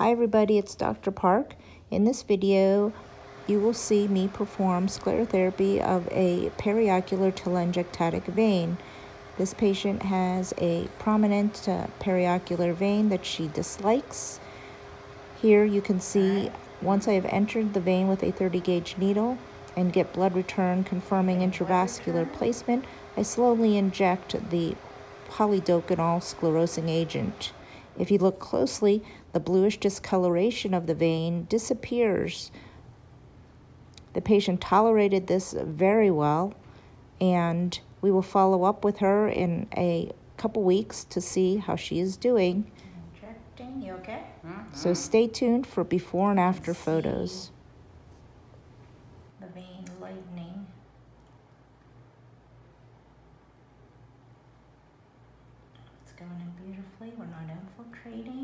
Hi everybody, it's Dr. Park. In this video, you will see me perform sclerotherapy of a periocular telangiectatic vein. This patient has a prominent uh, periocular vein that she dislikes. Here you can see once I have entered the vein with a 30 gauge needle and get blood return confirming intravascular placement, I slowly inject the polidocanol sclerosing agent. If you look closely, the bluish discoloration of the vein disappears. The patient tolerated this very well, and we will follow up with her in a couple weeks to see how she is doing. Interesting. You okay? Mm -hmm. So stay tuned for before and after Let's photos. The vein lightening. going in beautifully. We're not infiltrating.